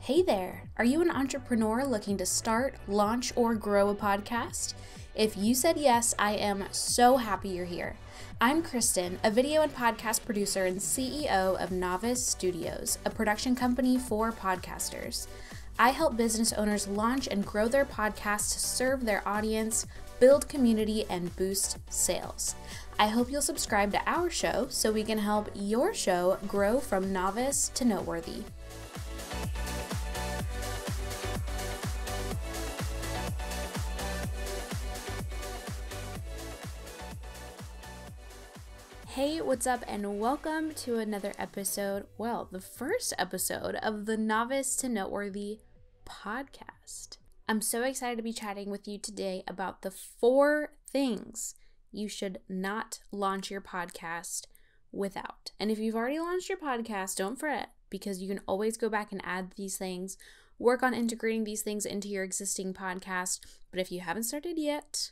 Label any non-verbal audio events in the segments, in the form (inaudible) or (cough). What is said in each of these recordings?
Hey there! Are you an entrepreneur looking to start, launch, or grow a podcast? If you said yes, I am so happy you're here. I'm Kristen, a video and podcast producer and CEO of Novice Studios, a production company for podcasters. I help business owners launch and grow their podcasts to serve their audience, build community, and boost sales. I hope you'll subscribe to our show so we can help your show grow from novice to noteworthy. Hey, what's up, and welcome to another episode. Well, the first episode of the Novice to Noteworthy podcast. I'm so excited to be chatting with you today about the four things you should not launch your podcast without. And if you've already launched your podcast, don't fret because you can always go back and add these things, work on integrating these things into your existing podcast. But if you haven't started yet,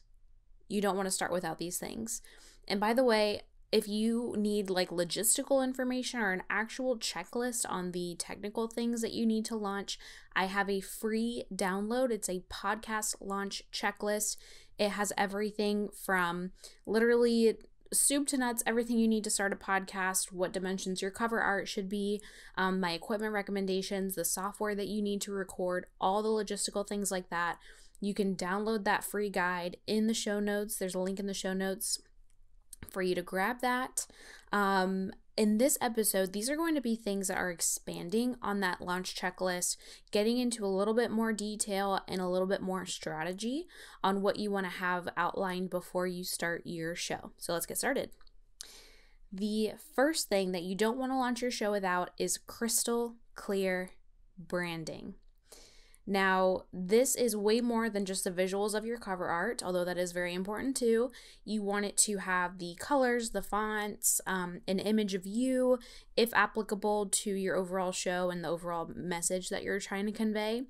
you don't want to start without these things. And by the way, if you need like logistical information or an actual checklist on the technical things that you need to launch, I have a free download. It's a podcast launch checklist. It has everything from literally soup to nuts, everything you need to start a podcast, what dimensions your cover art should be, um, my equipment recommendations, the software that you need to record, all the logistical things like that. You can download that free guide in the show notes. There's a link in the show notes for you to grab that. Um, in this episode, these are going to be things that are expanding on that launch checklist, getting into a little bit more detail and a little bit more strategy on what you want to have outlined before you start your show. So let's get started. The first thing that you don't want to launch your show without is crystal clear branding. Now, this is way more than just the visuals of your cover art, although that is very important too. You want it to have the colors, the fonts, um, an image of you, if applicable to your overall show and the overall message that you're trying to convey.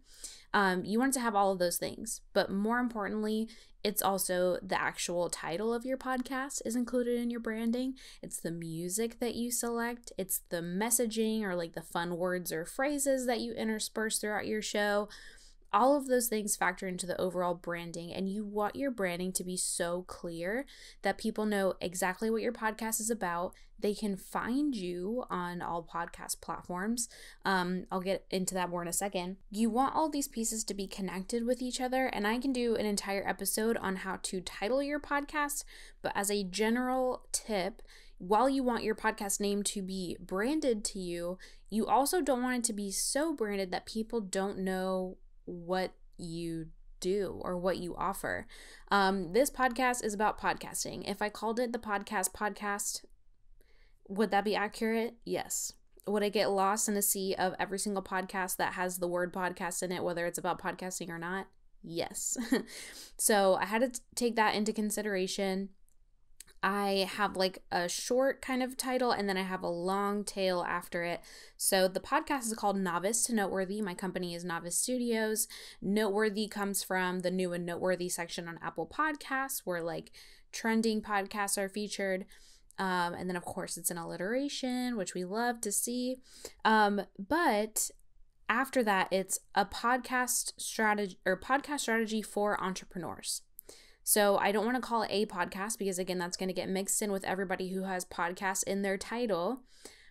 Um, you want to have all of those things, but more importantly, it's also the actual title of your podcast is included in your branding. It's the music that you select. It's the messaging or like the fun words or phrases that you intersperse throughout your show all of those things factor into the overall branding and you want your branding to be so clear that people know exactly what your podcast is about. They can find you on all podcast platforms. Um, i'll get into that more in a second. You want all these pieces to be connected with each other and i can do an entire episode on how to title your podcast but as a general tip while you want your podcast name to be branded to you, you also don't want it to be so branded that people don't know what you do or what you offer. Um, this podcast is about podcasting. If I called it the podcast podcast, would that be accurate? Yes. Would I get lost in a sea of every single podcast that has the word podcast in it, whether it's about podcasting or not? Yes. (laughs) so I had to take that into consideration. I have like a short kind of title and then I have a long tail after it. So the podcast is called Novice to Noteworthy. My company is Novice Studios. Noteworthy comes from the new and noteworthy section on Apple Podcasts where like trending podcasts are featured. Um, and then, of course, it's an alliteration, which we love to see. Um, but after that, it's a podcast strategy or podcast strategy for entrepreneurs. So I don't want to call it a podcast because, again, that's going to get mixed in with everybody who has podcasts in their title.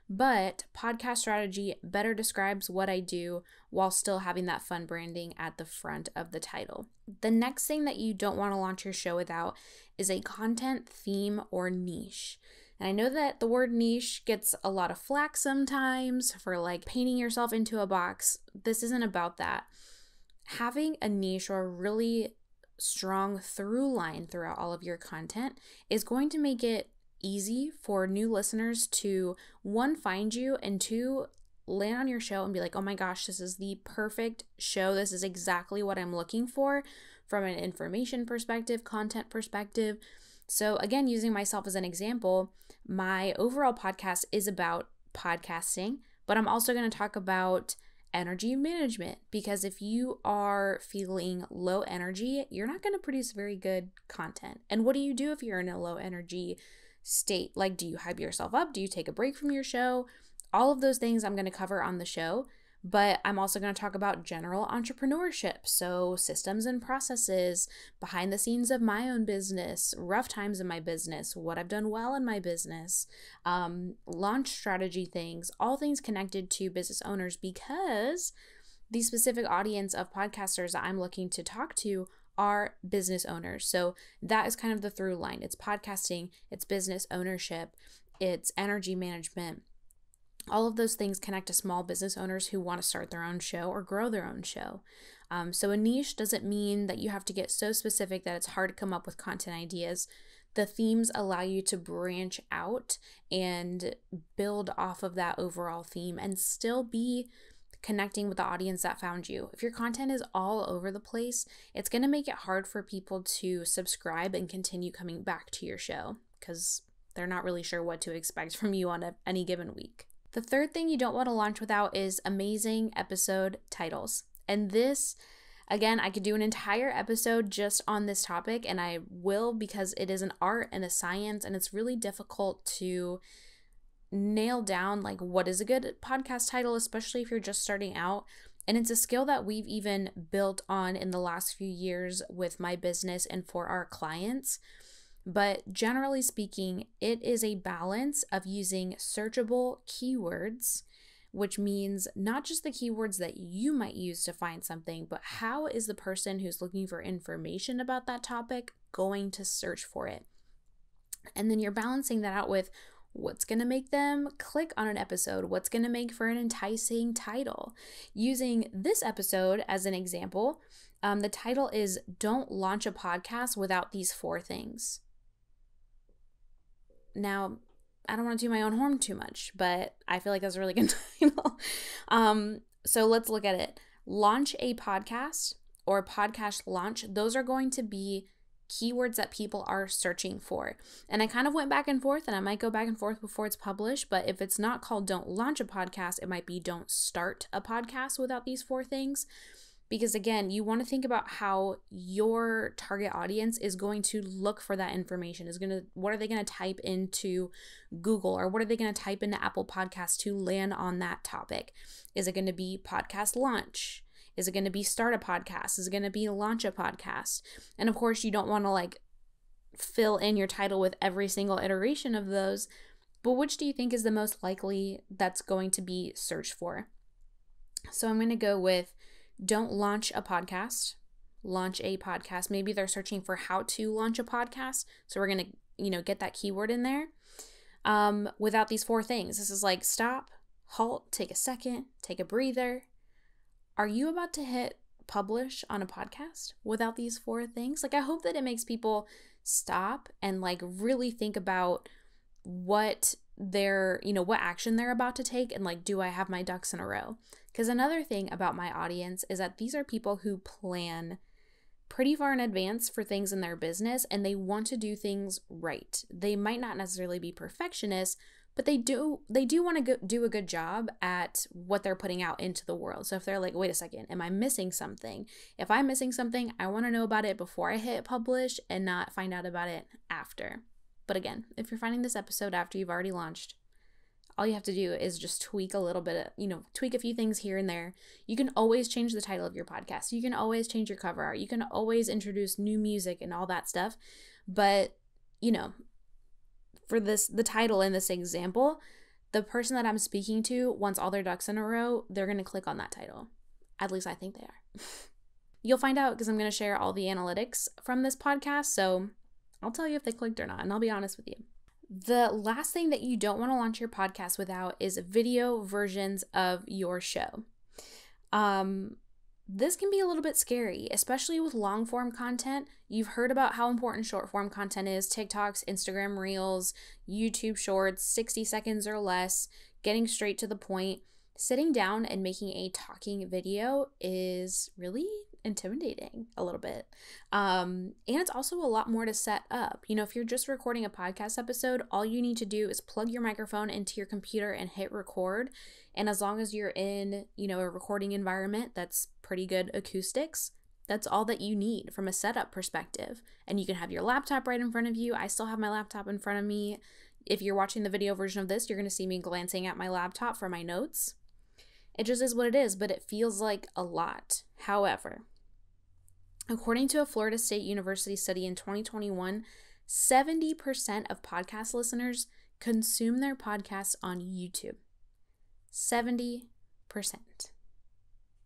But podcast strategy better describes what I do while still having that fun branding at the front of the title. The next thing that you don't want to launch your show without is a content theme or niche. And I know that the word niche gets a lot of flack sometimes for like painting yourself into a box. This isn't about that. Having a niche or really strong through line throughout all of your content is going to make it easy for new listeners to one find you and two land on your show and be like, "Oh my gosh, this is the perfect show. This is exactly what I'm looking for from an information perspective, content perspective." So, again, using myself as an example, my overall podcast is about podcasting, but I'm also going to talk about energy management because if you are feeling low energy, you're not going to produce very good content. And what do you do if you're in a low energy state? Like, do you hype yourself up? Do you take a break from your show? All of those things I'm going to cover on the show. But I'm also going to talk about general entrepreneurship. So, systems and processes, behind the scenes of my own business, rough times in my business, what I've done well in my business, um, launch strategy things, all things connected to business owners because the specific audience of podcasters that I'm looking to talk to are business owners. So that is kind of the through line. It's podcasting, it's business ownership, it's energy management, all of those things connect to small business owners who want to start their own show or grow their own show. Um, so, a niche doesn't mean that you have to get so specific that it's hard to come up with content ideas. The themes allow you to branch out and build off of that overall theme and still be connecting with the audience that found you. If your content is all over the place, it's going to make it hard for people to subscribe and continue coming back to your show because they're not really sure what to expect (laughs) from you on a, any given week. The third thing you don't want to launch without is amazing episode titles. And this, again, I could do an entire episode just on this topic, and I will because it is an art and a science, and it's really difficult to nail down like what is a good podcast title, especially if you're just starting out. And it's a skill that we've even built on in the last few years with my business and for our clients. But generally speaking, it is a balance of using searchable keywords, which means not just the keywords that you might use to find something, but how is the person who's looking for information about that topic going to search for it? And then you're balancing that out with what's going to make them click on an episode, what's going to make for an enticing title. Using this episode as an example, um, the title is Don't Launch a Podcast Without These Four Things. Now, I don't want to do my own horn too much, but I feel like that's a really (laughs) good title. um, so let's look at it. Launch a podcast or podcast launch, those are going to be keywords that people are searching for. And I kind of went back and forth, and I might go back and forth before it's published. But if it's not called Don't Launch a Podcast, it might be Don't Start a Podcast without these four things because again you want to think about how your target audience is going to look for that information is going to what are they going to type into google or what are they going to type into apple Podcasts to land on that topic? Is it going to be podcast launch? Is it going to be start a podcast? Is it going to be launch a podcast? And of course you don't want to like fill in your title with every single iteration of those but which do you think is the most likely that's going to be searched for? So i'm going to go with don't launch a podcast launch a podcast. Maybe they're searching for how to launch a podcast. So we're going to you know get that keyword in there. Um, without these four things this is like stop halt take a second take a breather. Are you about to hit publish on a podcast without these four things? Like i hope that it makes people stop and like really think about what they're you know what action they're about to take and like do i have my ducks in a row because another thing about my audience is that these are people who plan pretty far in advance for things in their business and they want to do things right. They might not necessarily be perfectionists, but they do they do want to go, do a good job at what they're putting out into the world. So if they're like, "Wait a second, am I missing something?" If I'm missing something, I want to know about it before I hit publish and not find out about it after. But again, if you're finding this episode after you've already launched, all you have to do is just tweak a little bit, of, you know, tweak a few things here and there. You can always change the title of your podcast. You can always change your cover art. You can always introduce new music and all that stuff. But, you know, for this the title in this example, the person that I'm speaking to wants all their ducks in a row, they're going to click on that title. At least I think they are. (laughs) You'll find out because I'm going to share all the analytics from this podcast, so I'll tell you if they clicked or not, and I'll be honest with you. The last thing that you don't want to launch your podcast without is video versions of your show. Um, this can be a little bit scary, especially with long form content. You've heard about how important short form content is TikToks, Instagram Reels, YouTube Shorts, 60 seconds or less, getting straight to the point. Sitting down and making a talking video is really intimidating a little bit. Um, and it's also a lot more to set up. You know, if you're just recording a podcast episode, all you need to do is plug your microphone into your computer and hit record. And as long as you're in, you know, a recording environment that's pretty good acoustics, that's all that you need from a setup perspective. And you can have your laptop right in front of you. I still have my laptop in front of me. If you're watching the video version of this, you're going to see me glancing at my laptop for my notes. It just is what it is, but it feels like a lot. However, according to a Florida State University study in 2021, 70% of podcast listeners consume their podcasts on YouTube. 70%.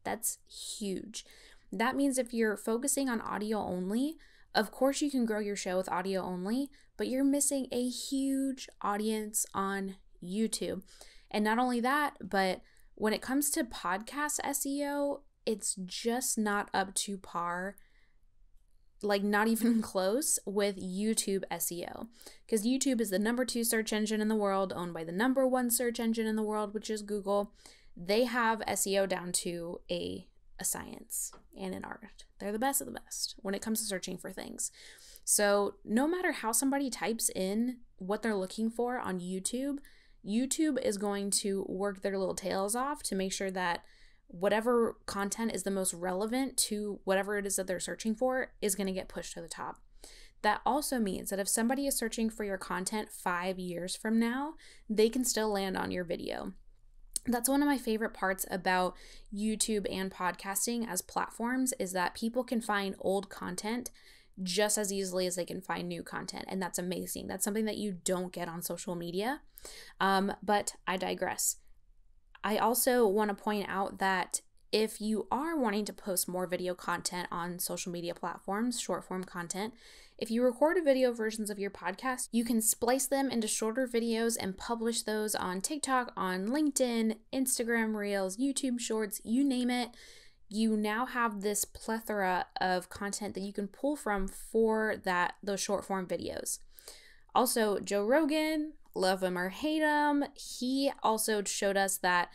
That's huge. That means if you're focusing on audio only, of course you can grow your show with audio only, but you're missing a huge audience on YouTube. And not only that, but when it comes to podcast SEO, it's just not up to par like not even (laughs) close with YouTube SEO because YouTube is the number 2 search engine in the world owned by the number 1 search engine in the world which is Google. They have SEO down to a a science and an art. They're the best of the best when it comes to searching for things. So, no matter how somebody types in what they're looking for on YouTube, YouTube is going to work their little tails off to make sure that whatever content is the most relevant to whatever it is that they're searching for is going to get pushed to the top. That also means that if somebody is searching for your content five years from now, they can still land on your video that's one of my favorite parts about YouTube and podcasting as platforms is that people can find old content just as easily as they can find new content. And that's amazing. That's something that you don't get on social media. Um, but I digress. I also want to point out that if you are wanting to post more video content on social media platforms, short form content, if you record a video versions of your podcast, you can splice them into shorter videos and publish those on TikTok, on LinkedIn, Instagram Reels, YouTube Shorts, you name it. You now have this plethora of content that you can pull from for that those short form videos. Also, Joe Rogan, love him or hate him, he also showed us that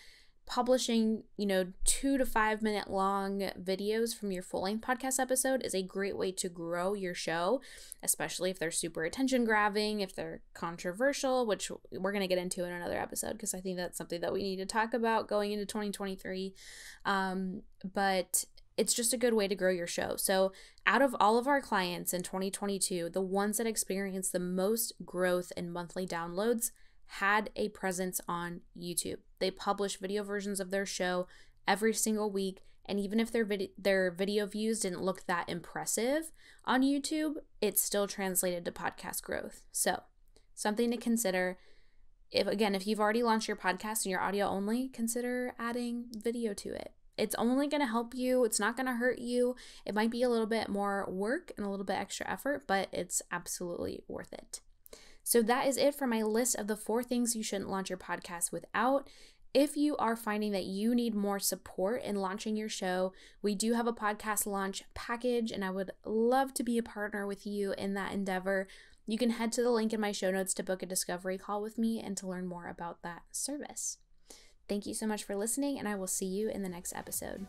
publishing, you know, two to five minute long videos from your full length podcast episode is a great way to grow your show, especially if they're super attention grabbing, if they're controversial, which we're going to get into in another episode because I think that's something that we need to talk about going into 2023. Um, but it's just a good way to grow your show. So, out of all of our clients in 2022, the ones that experienced the most growth in monthly downloads had a presence on YouTube. They published video versions of their show every single week, and even if their video their video views didn't look that impressive on YouTube, it still translated to podcast growth. So, something to consider. If again, if you've already launched your podcast and you're audio only, consider adding video to it. It's only going to help you. It's not going to hurt you. It might be a little bit more work and a little bit extra effort, but it's absolutely worth it. So that is it for my list of the four things you shouldn't launch your podcast without. If you are finding that you need more support in launching your show, we do have a podcast launch package, and I would love to be a partner with you in that endeavor. You can head to the link in my show notes to book a discovery call with me and to learn more about that service. Thank you so much for listening, and I will see you in the next episode.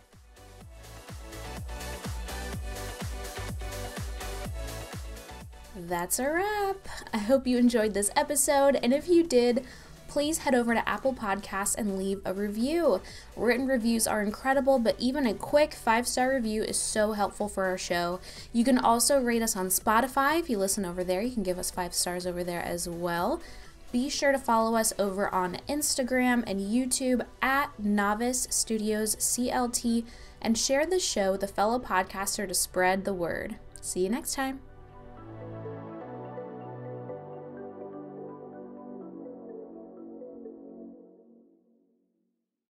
that's a wrap. I hope you enjoyed this episode, and if you did, please head over to Apple Podcasts and leave a review. Written reviews are incredible, but even a quick five star review is so helpful for our show. You can also rate us on Spotify. If you listen over there, you can give us five stars over there as well. Be sure to follow us over on Instagram and YouTube at Novice Studios CLT and share the show with a fellow podcaster to spread the word. See you next time.